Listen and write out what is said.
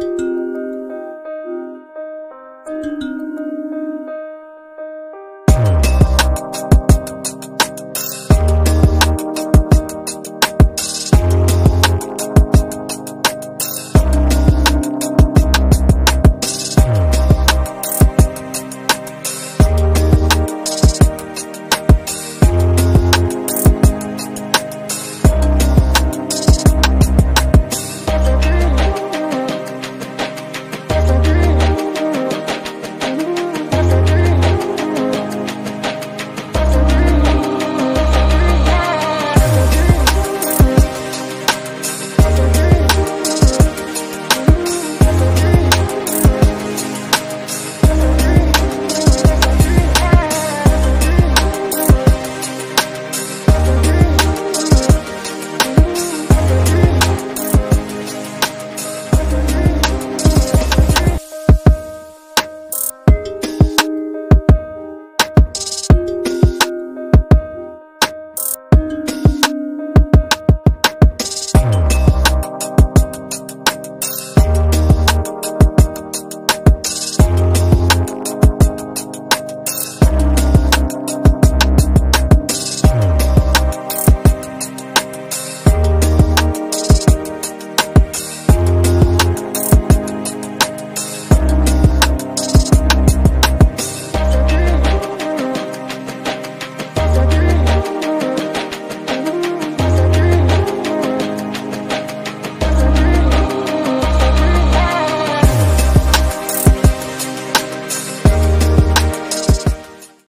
you